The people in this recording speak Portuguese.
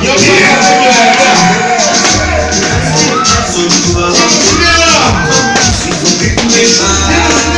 E eu sou yeah. contigo, Jesus.